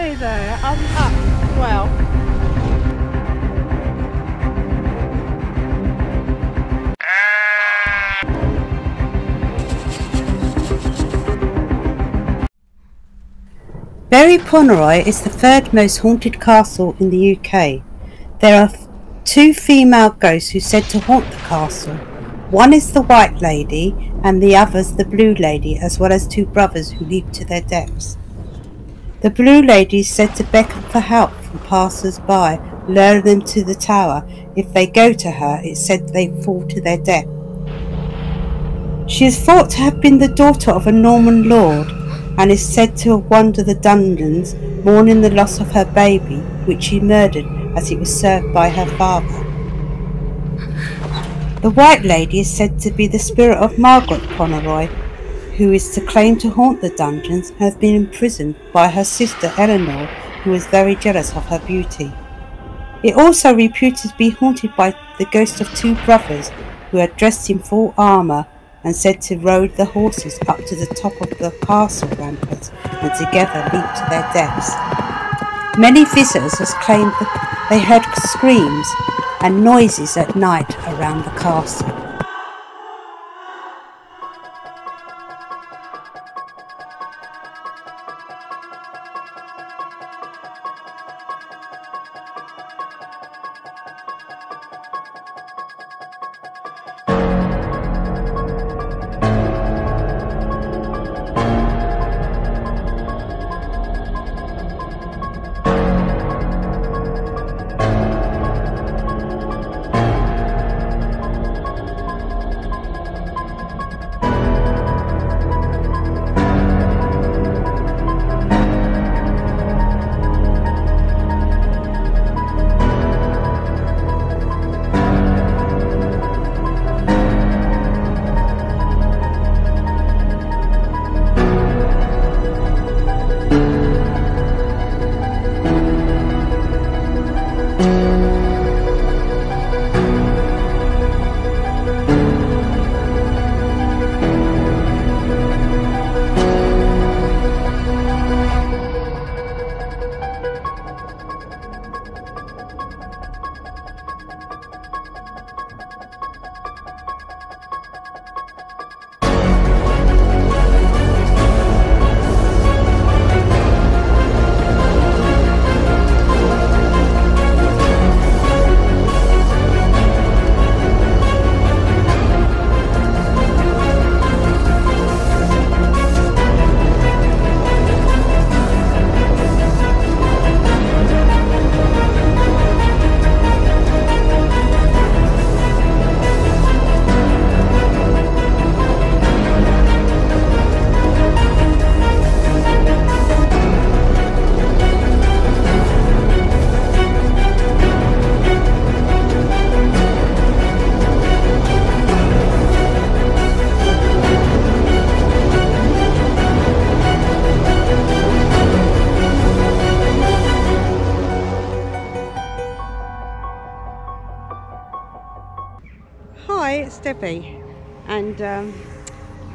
There, I'm up. Well, Berry Pomeroy is the third most haunted castle in the UK. There are two female ghosts who are said to haunt the castle. One is the White Lady and the other's the Blue Lady, as well as two brothers who leap to their deaths. The Blue Lady is said to beckon for help from passers-by, lure them to the tower. If they go to her, it's said they fall to their death. She is thought to have been the daughter of a Norman lord and is said to have wandered the dungeons mourning the loss of her baby, which she murdered as it was served by her father. The White Lady is said to be the spirit of Margaret Pomeroy, who is to claim to haunt the dungeons has been imprisoned by her sister Eleanor, who was very jealous of her beauty. It also reputed to be haunted by the ghost of two brothers who are dressed in full armour and said to ride the horses up to the top of the castle ramparts and together leap to their deaths. Many visitors have claimed that they heard screams and noises at night around the castle.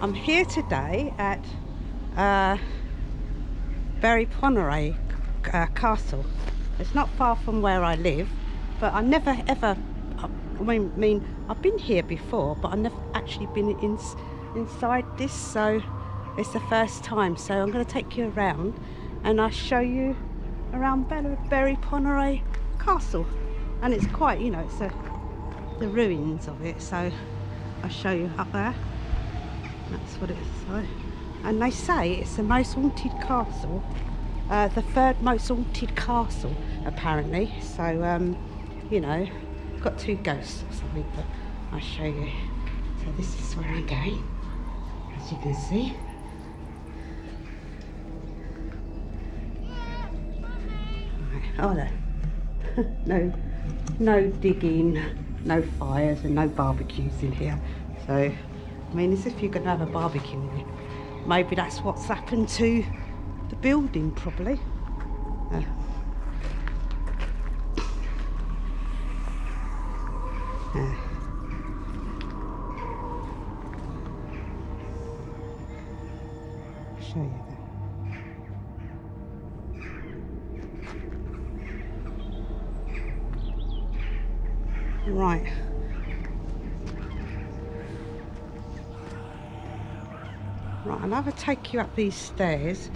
I'm here today at uh, Berry Pomeroy uh, Castle. It's not far from where I live, but I never ever. I mean, I've been here before, but I've never actually been in, inside this, so it's the first time. So I'm going to take you around, and I'll show you around Berry Pomeroy Castle, and it's quite, you know, it's a the ruins of it so I'll show you up there that's what it's like and they say it's the most haunted castle uh, the third most haunted castle apparently. So um, you know got two ghosts or something but I'll show you. So this is where I'm going as you can see. Oh there no no digging no fires and no barbecues in here. So, mean, as if you're going to have a barbecue in. Maybe that's what's happened to the building, probably. Uh, uh. To take you up these stairs.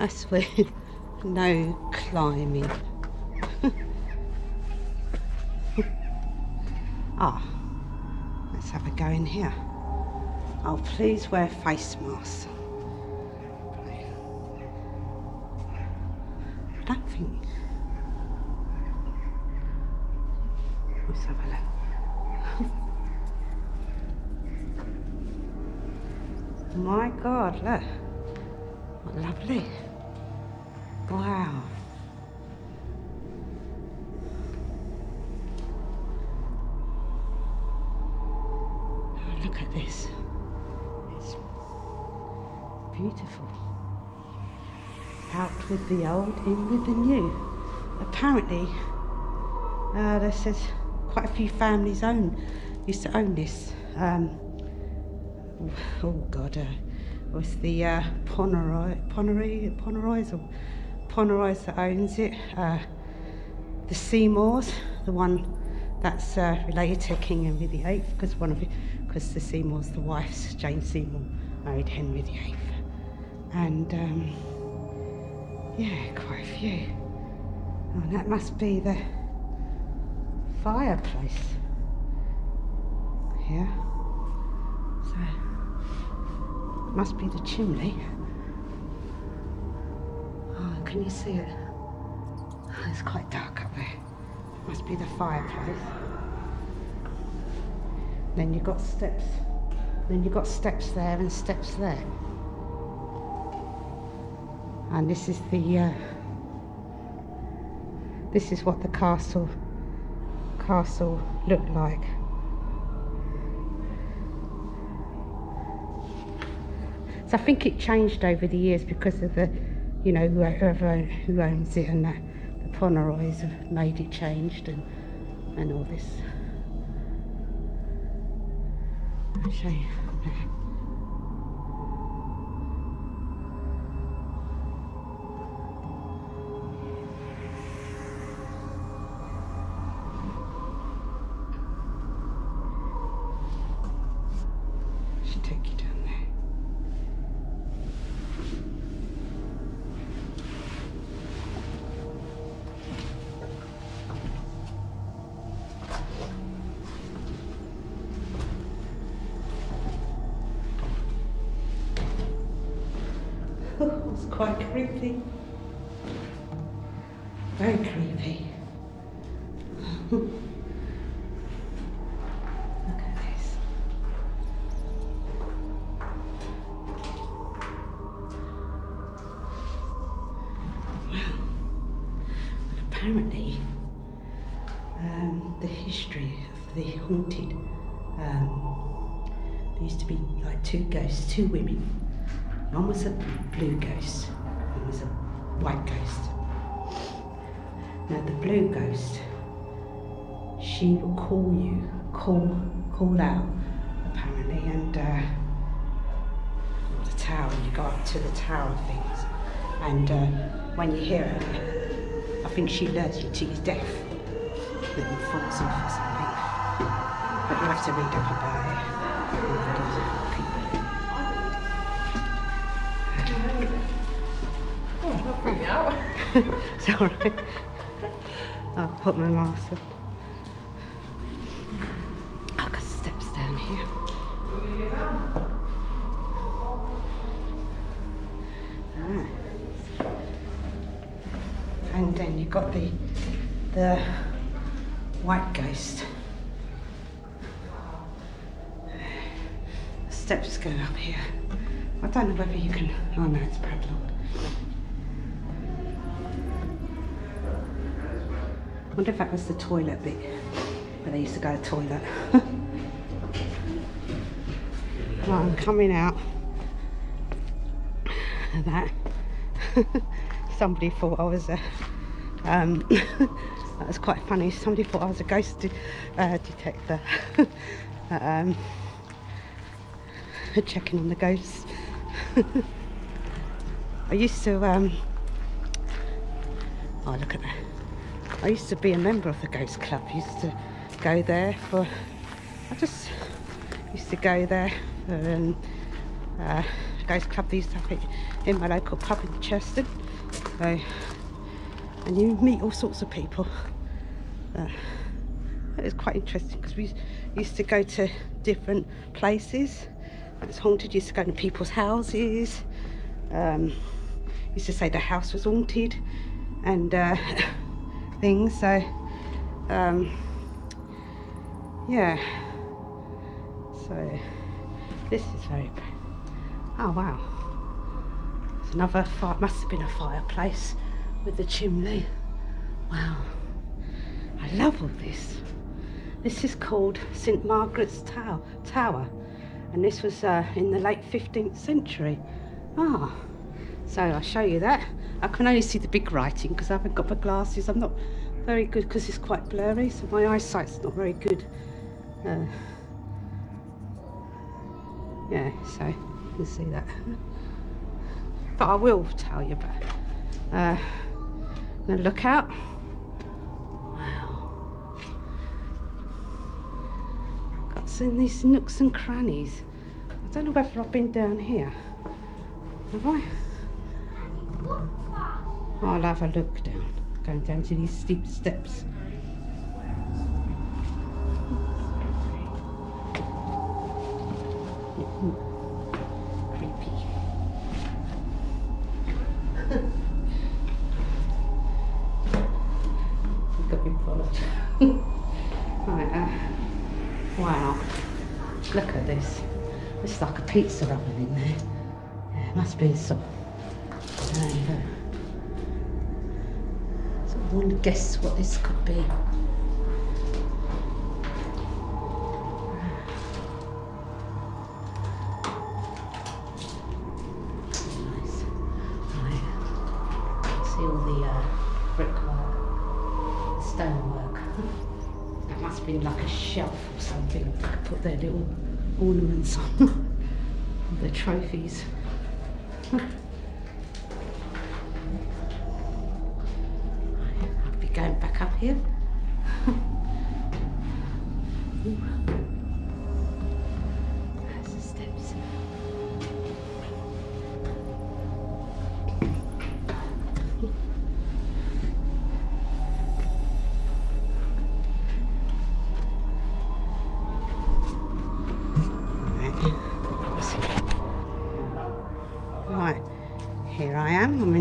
I swear, no climbing. ah, let's have a go in here. Oh, please wear face masks. I don't think. Let's have a look. My God, look. The old, in with the new. Apparently, uh, there says quite a few families own used to own this. Um, oh God, uh, was the uh, Pomeroy, Pomeroy's or Pomeroy's that owns it. Uh, the Seymours, the one that's uh, related to King Henry VIII, because one of because the Seymours, the wife's Jane Seymour, married Henry VIII, and um, yeah, quite a few. Oh, and that must be the fireplace here. So must be the chimney. Oh, can you see it? Oh, it's quite dark up there. Must be the fireplace. Then you've got steps. Then you've got steps there and steps there. And this is the uh, this is what the castle castle looked like. So I think it changed over the years because of the, you know, whoever who owns it and that the Pomeroys have made it changed and and all this. I'll show you. History of the haunted, um, there used to be like two ghosts, two women. One was a blue ghost, one was a white ghost. Now the blue ghost, she will call you, call, call out, apparently, and uh, the tower. You go up to the tower things, and uh, when you hear her, I think she lures you to your death. Something. But you have to read up about it. it's alright. I'll put my mask on. I've got steps down here. Alright. And then you've got the the white ghost. The steps go up here. I don't know whether you can. Oh no, it's padlocked. I wonder if that was the toilet bit where they used to go to the toilet. right, I'm coming out of that. Somebody thought I was a um, That was quite funny. Somebody thought I was a ghost de- uh, detector. um, checking on the ghosts. I used to, um, oh look at that. I used to be a member of the Ghost Club. I used to go there for, I just used to go there for um, uh, Ghost Club. They used it in my local pub in Cheston. So, and you meet all sorts of people. Uh, it was quite interesting because we used to go to different places. It was haunted. Used to go to people's houses. Um, used to say the house was haunted, and uh, things. So, um, yeah. So this is very. Oh wow. There's another fire. Must have been a fireplace with the chimney. Wow. I love all this. This is called St Margaret's Tower, Tower, and this was uh, in the late 15th century. Ah, so I'll show you that. I can only see the big writing because I haven't got my glasses. I'm not very good because it's quite blurry, so my eyesight's not very good. Uh, yeah, so you can see that. But I will tell you about. Uh, now look out. Some these nooks and crannies. I don't know whether I've been down here. Have I? I'll have a look down. Going down to these steep steps. Pizza oven in there. Yeah, must be some. So I want to guess what this could be. Nice. See all the uh, brickwork, the stonework. That must be like a shelf or something. Could put their little ornaments on. the trophies.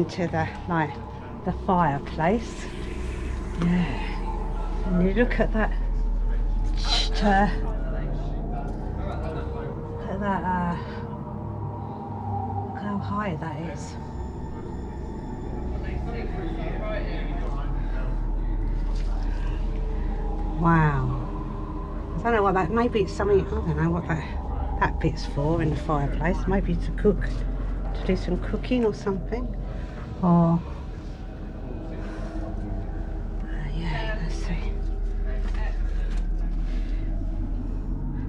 Into the like the fireplace. Yeah, and you look at that. Uh, look at that. Uh, look how high that is. Wow. I don't know what that. Maybe it's something. I don't know what that that bit's for in the fireplace. Maybe to cook, to do some cooking or something. Or uh, yeah, let's see.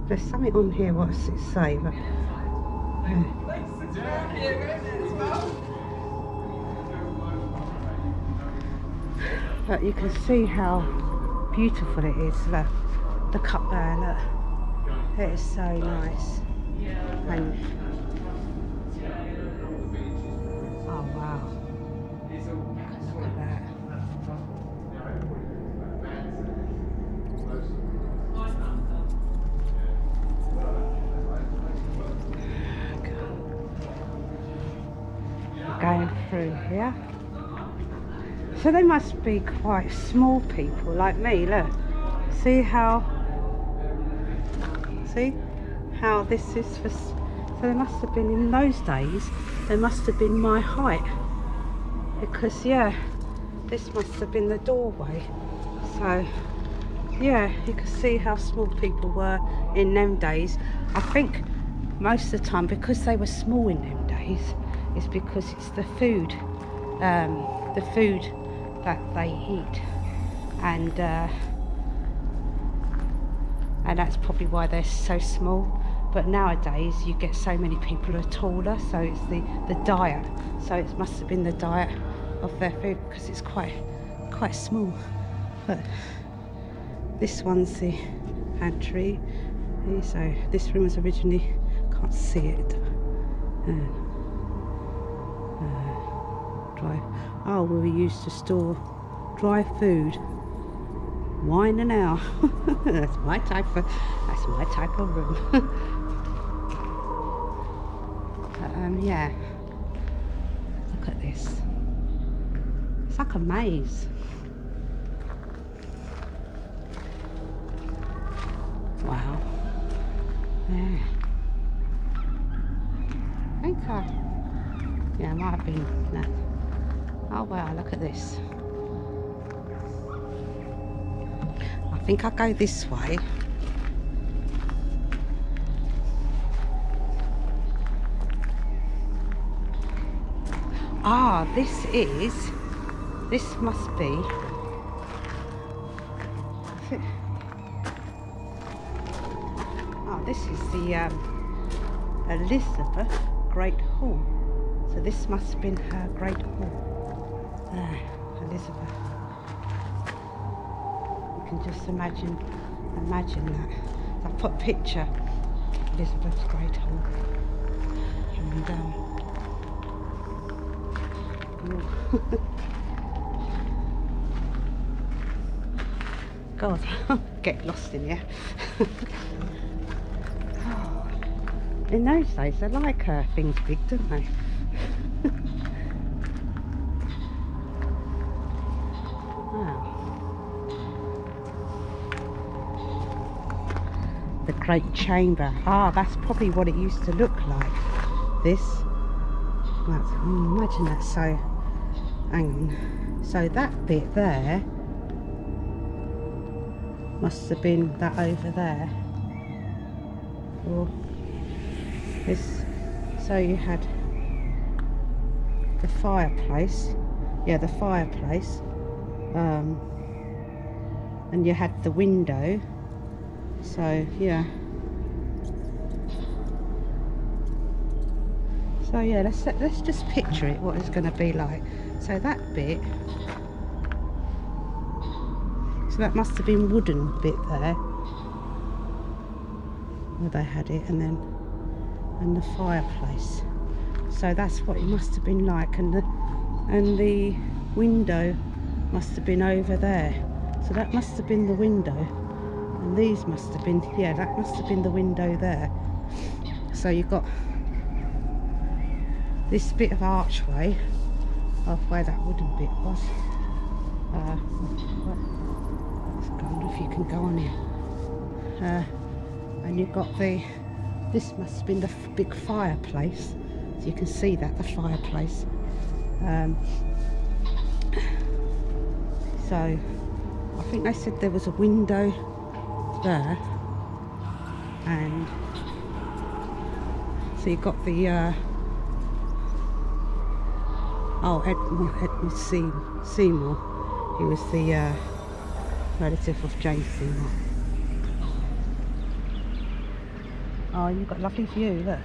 There's something on here. What's it say? But, yeah. But you can see how beautiful it is. the, look up there. Look, it is so nice. And here. So they must be quite small people like me. Look, see how, see how this is for. So they must have been in those days. They must have been my height because yeah, this must have been the doorway. So yeah, you can see how small people were in them days. I think most of the time because they were small in them days is because it's the food, um, the food that they eat. and uh, and that's probably why they're so small. But nowadays you get so many people who are taller, so it's the the diet. So it must have been the diet of their food because it's quite quite small. But this one's the pantry. So this room was originally can't see it. Uh, uh, dry. Oh, we used to store dry food, wine and ale. that's my type of that's my type of room. um, yeah. Look at this. It's like a maze. Wow. Yeah. I think I, yeah, it might have been that. Oh wow, look at this. I think I'll go this way. Ah, this is, this must be, oh, this is the um, Elizabeth Great Hall. So this must have been her Great Hall. There, Elizabeth. You can just imagine, imagine that. I put picture, Elizabeth's Great Hall. And um, God, get lost in here. oh, in those days, they like uh, things big, don't they? Great Chamber. Ah, that's probably what it used to look like. This. That's, imagine that so hang on. So that bit there must have been that over there. Or this. So you had the fireplace. Yeah the fireplace. Um, and you had the window. So yeah so yeah let's let's just picture it what it's going to be like. So that bit so that must have been wooden bit there where they had it and then and the fireplace. So that's what it must have been like and the and the window must have been over there. So that must have been the window and these must have been yeah that must have been the window there. So you've got this bit of archway of where that wooden bit was. Uh, I wonder if you can go on here. Uh, and you've got the, this must have been the big fireplace. So you can see that, the fireplace. Um, so, I think they said there was a window there. And so you've got the uh, Oh, Edmund, Edmund Seymour. He was the uh, relative of Jane Seymour. Oh, you've got a lovely view, look.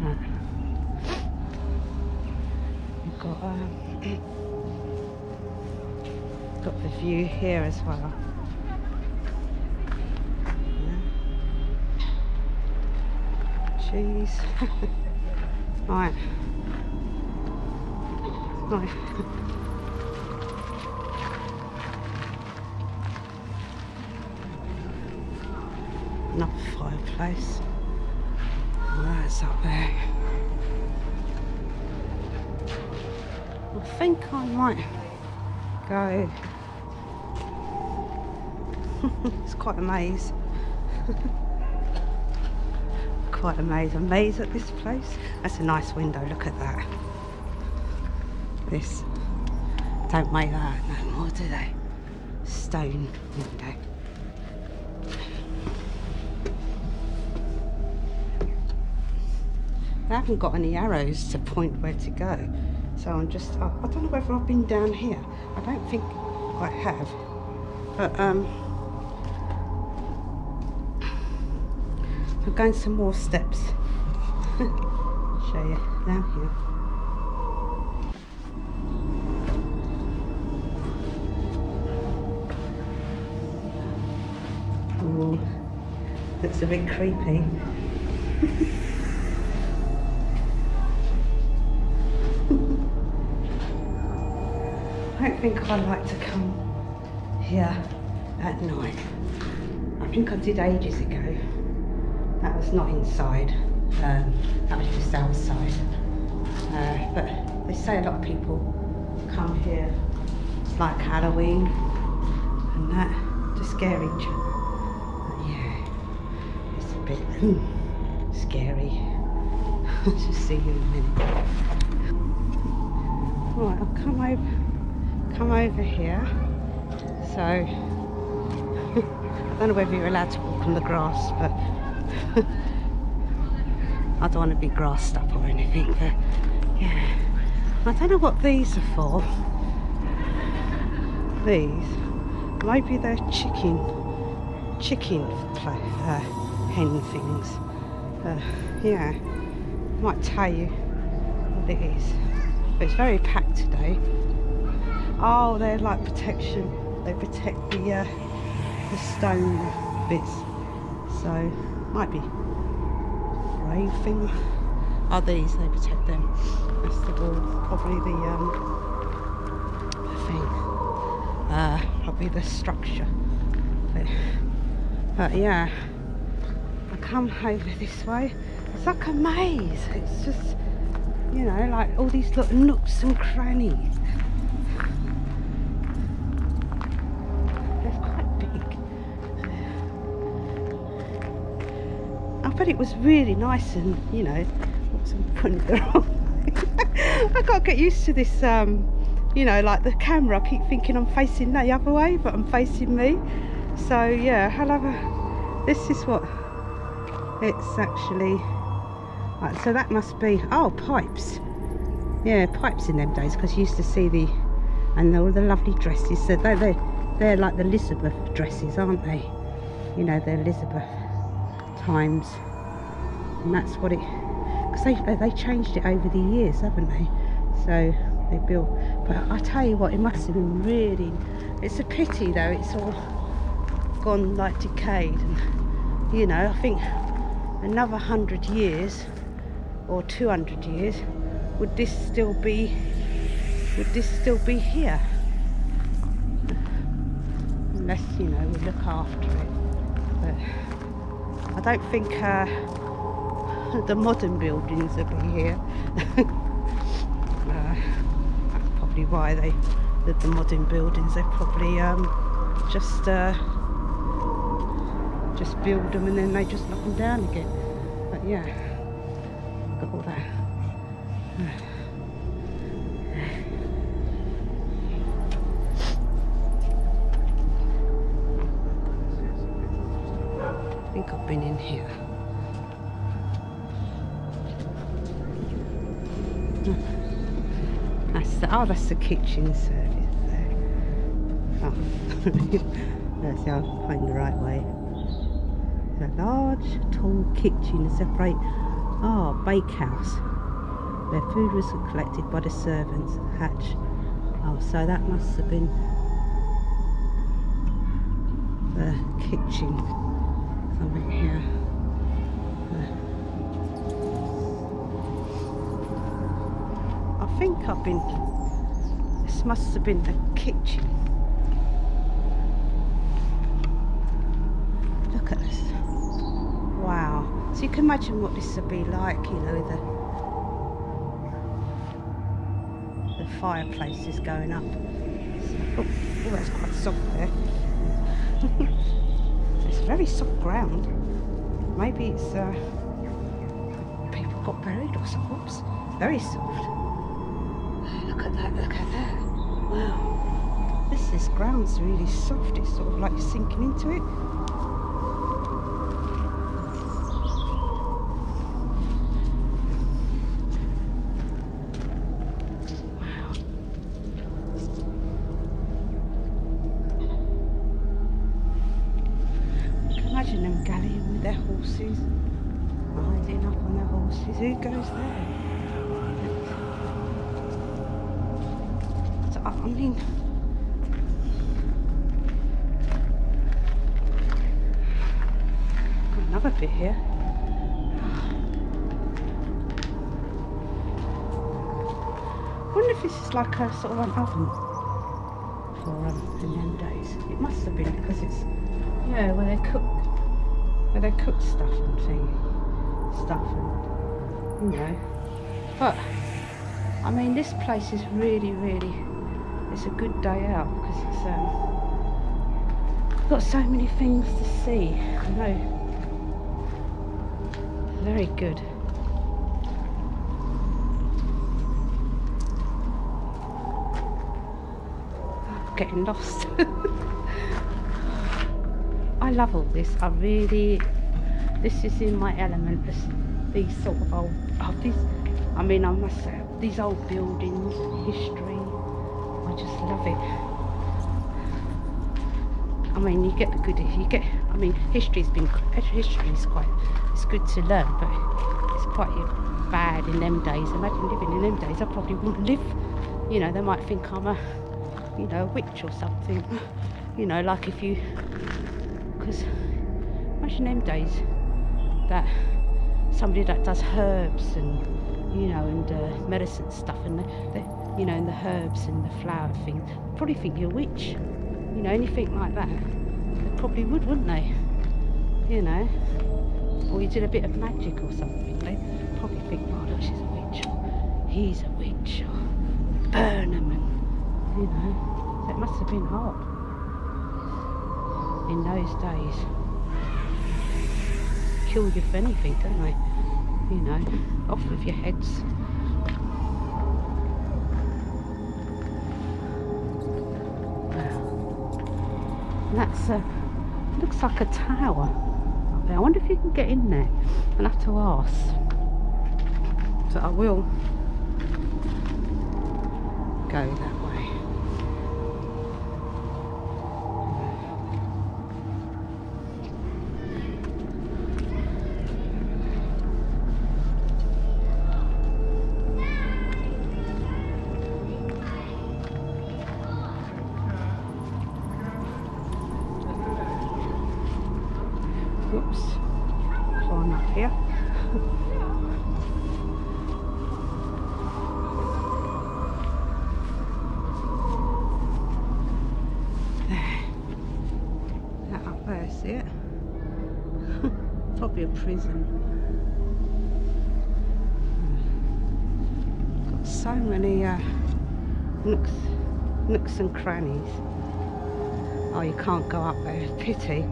Hmm. Got the view here as well. Jeez. right. Right. Another fireplace. That's up there. I think I might go. it's quite a maze. Quite amazed. Amazed at this place. That's a nice window. Look at that. This. Don't make that no more, do they? Stone window. They haven't got any arrows to point where to go. So I'm just, I, I don't know whether I've been down here. I don't think I have. But um, Going some more steps. Show you down here. Ooh, looks a bit creepy. I don't think I like to come here at night. I think I did ages ago. That was not inside. Um, that was just outside. Uh, but they say a lot of people come here like Halloween and that to scare each other. Yeah, it's a bit scary. I'll just see you in a minute. Right, I'll come over, come over here. So I don't know whether you're allowed to walk on the grass, but I don't want to be grassed up or anything. But yeah, I don't know what these are for. These, maybe they're chicken, chicken uh, hen things. Uh, yeah, might tell you what it is. But it's very packed today. Oh, they're like protection. They protect the uh, the stone bits. So might be grave thing. Are these? They protect them. That's the wall. Probably the um thing. Uh, probably the structure. But, but yeah, I come over this way. It's like a maze. It's just you know, like all these little nooks and crannies. Bet it was really nice and, you know, I'm putting it the wrong way. I get used to this, um, you know, like the camera. I keep thinking I'm facing the other way, but I'm facing me. So yeah, I'll a, this is what it's actually Right, so that must be, oh, pipes. Yeah, pipes in them days, because you used to see the, and all the lovely dresses. So they're, they're, they're like the Elizabeth dresses, aren't they? You know, they're Elizabeth times. And that's what it, because they, they changed it over the years, haven't they? So they built, but I tell you what, it must have been really, it's a pity though, it's all gone like decayed. And, you know, I think another hundred years or 200 years would this still be would this still be here unless you know we look after it but I don't think uh, the modern buildings will be here uh, that's probably why they the, the modern buildings they probably um, just uh, just build them and then they just knock them down again but yeah got all that. Think I've been in here. Hmm. That's the, oh, that's the kitchen service there. Oh, let's see, I'll find the right way. A large, tall kitchen to separate oh, bakehouse. Their food was collected by the servants at Hatch. Oh, so that must have been the kitchen. Something here. I think I've been. This must have been the kitchen. Look at this. Wow. So you can imagine what this would be like, you know, the the fireplace is going up. Oh, oh, that's quite soft there. very soft ground. Maybe it's uh, people got buried or something. Oops, very soft. Look at that, look at that. Wow. This, this ground's really soft. It's sort of like sinking into it. Sort of oven for um, in them days. It must have been because it's yeah where they cook where they cook stuff and thing stuff and you know. But I mean this place is really really it's a good day out because it's um got so many things to see. I know. Very good. Getting lost. I love all this. I really, this is in my element. This, these sort of old, oh, these. I mean, I must say, these old buildings, history. I just love it. I mean, you get the good. You get. I mean, history's been. History is quite. It's good to learn, but it's quite bad in them days. Imagine living in them days. I probably wouldn't live. You know, they might think I'm a you know, a witch or something. You know, like if you, because imagine them days that somebody that does herbs and you know and uh, medicine stuff and the, the, you know and the herbs and the flower thing. Probably think you're a witch you know anything like that. They probably would wouldn't they? You know? Or you did a bit of magic or something. They probably think oh she's a witch. Or he's a witch. Or burn them you know. It must have been hot. In those days. Kill you for anything don't they? You know off with your heads. That's a looks like a tower there. I wonder if you can get in there. I'll have to ask. So I will go that here. there. That up there, see it? Probably a prison. Got so many uh, nooks, nooks and crannies. Oh, you can't go up there. Pity.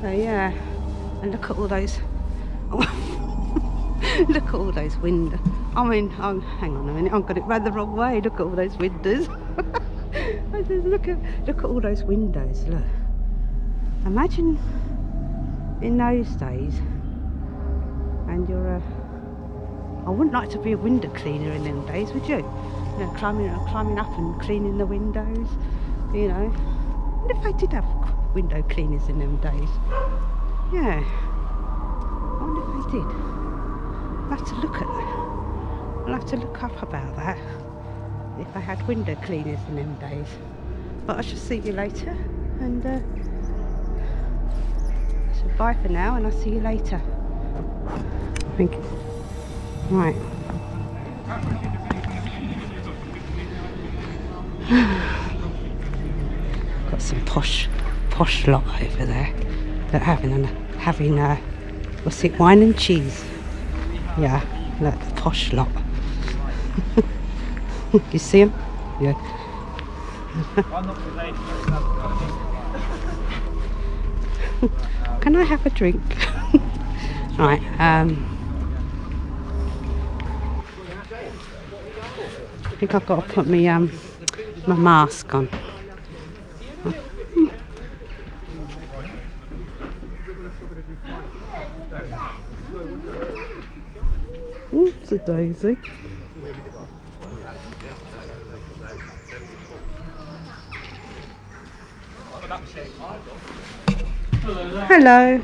So yeah, and look at all those. look at all those windows. I mean, oh, hang on a minute, I've got it round the wrong way. Look at all those windows. I look at look at all those windows. Look. Imagine in those days, and you're a. I wouldn't like to be a window cleaner in them days, would you? You know, climbing, climbing up and cleaning the windows. You know, what if they did have window cleaners in them days? Yeah. I wonder if they did. I'll have to look at that. I'll have to look up about that. If they had window cleaners in them days. But I shall see you later. And uh, so bye for now, and I'll see you later. Thank you. Right. Got some posh, posh lot over there. They're having, a, having a, what's it, wine and cheese. Yeah, look, the posh lot. you see him? Yeah. Can I have a drink? right. Um, I think I've got to put me um my mask on. A daisy. Hello.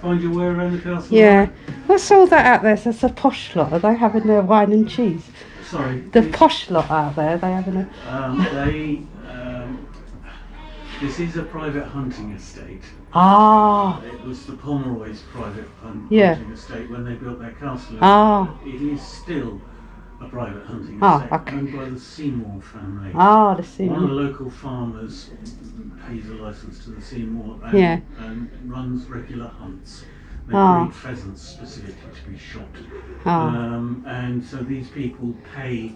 Find your way around the castle? Yeah. What's all that out there? There's a posh lot. Are they having their wine and cheese? Sorry. The posh lot out there, they having a. Um, they. Um, this is a private hunting estate. Ah. It was the Pomeroy's private hun- Yeah. hunting estate when they built their castle. Ah. It is still a private hunting Ah, estate okay. owned by the Seymour family. Ah, the Seymour. One of the local farmers pays a license to the Seymour and, Yeah. and runs regular hunts. They Ah. breed pheasants specifically to be shot. Ah. Um, and so these people pay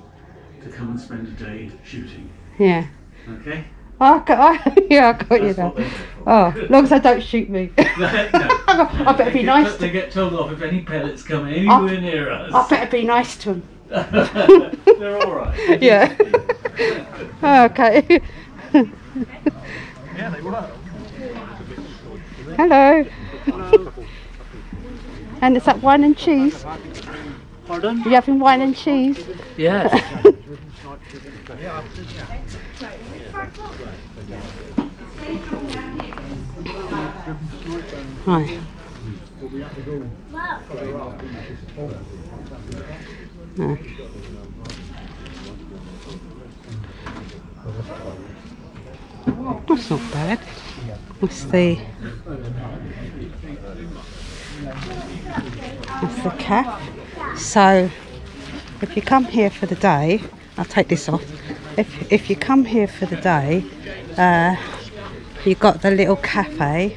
to come and spend a day shooting. Yeah. Okay? I got, I, yeah, I got you That's there. what they're there for. Oh, as long as I don't shoot me. No, I better be get- nice to- They get told off if any pellets come anywhere near us. I better be nice to them. They're all right. Yeah. Okay. Hello. And is that wine and cheese? Pardon? You having wine and cheese? Yes. Right. No. That's not bad. What's the That's the cap. So if you come here for the day, I'll take this off. If if you come here for the day, uh, you've got the little cafe.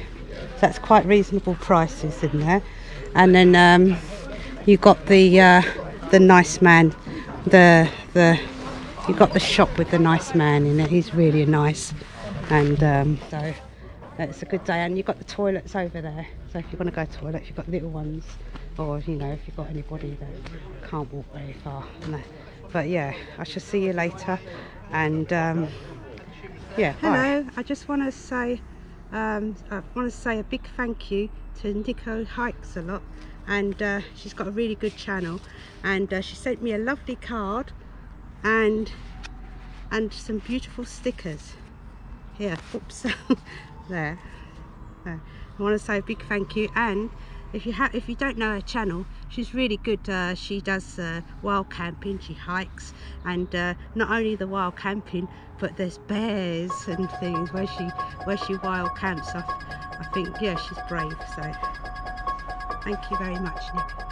That's quite reasonable prices in there, and then um, you got the uh, the nice man, the the you got the shop with the nice man in it. He's really nice, and um, so it's a good day. And you've got the toilets over there. So if you want to go to toilet, you've got little ones, or you know if you've got anybody that can't walk very far. No. But yeah, I shall see you later, and um, yeah. Hello. I just want to say, um, I want to say a big thank you to Nico Hikes a lot, and uh, she's got a really good channel, and uh, she sent me a lovely card, and and some beautiful stickers. Here, oops, there. there. I want to say a big thank you, and if you have, if you don't know her channel, she's really good. Uh, she does uh, wild camping, she hikes, and uh, not only the wild camping, but there's bears and things where she where she wild camps. I, I think yeah, she's brave. So thank you very much, Nick.